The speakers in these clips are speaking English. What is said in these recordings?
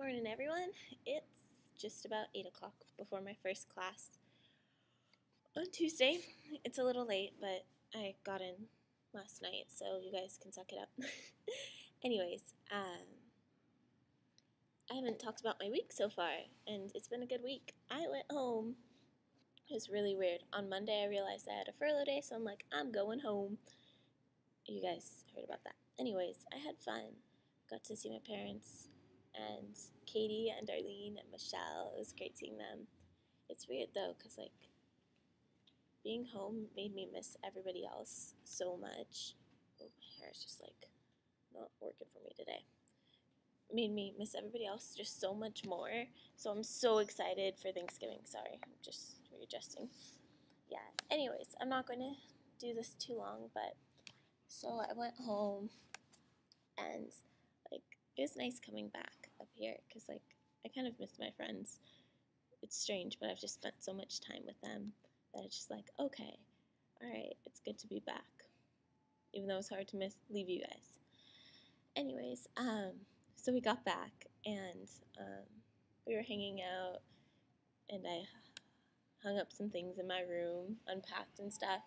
morning, everyone. It's just about 8 o'clock before my first class on Tuesday. It's a little late, but I got in last night, so you guys can suck it up. Anyways, um, I haven't talked about my week so far, and it's been a good week. I went home. It was really weird. On Monday, I realized I had a furlough day, so I'm like, I'm going home. You guys heard about that. Anyways, I had fun. Got to see my parents and Katie and Darlene and Michelle. It was great seeing them. It's weird though, because like being home made me miss everybody else so much. Oh, my hair is just like not working for me today. Made me miss everybody else just so much more. So I'm so excited for Thanksgiving. Sorry, I'm just readjusting. Yeah. Anyways, I'm not going to do this too long, but so I went home and like it was nice coming back here because like I kind of miss my friends. It's strange, but I've just spent so much time with them that it's just like okay, all right, it's good to be back, even though it's hard to miss leave you guys. Anyways, um, so we got back and um, we were hanging out, and I hung up some things in my room, unpacked and stuff,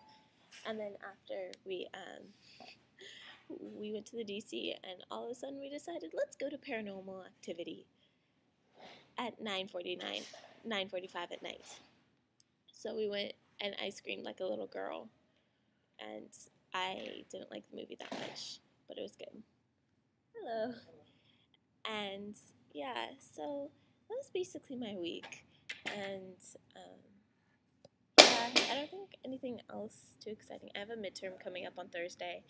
and then after we um, we went to the DC, and all of a sudden we decided let's go to Paranormal Activity at 9:49, 9:45 at night. So we went, and I screamed like a little girl, and I didn't like the movie that much, but it was good. Hello, and yeah, so that was basically my week, and um, yeah, I don't think anything else too exciting. I have a midterm coming up on Thursday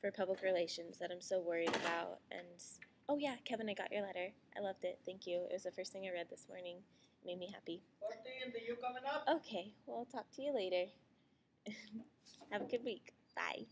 for public relations that I'm so worried about. And oh yeah, Kevin, I got your letter. I loved it. Thank you. It was the first thing I read this morning. It made me happy. 14th, are you coming up? Okay, well, I'll talk to you later. Have a good week. Bye.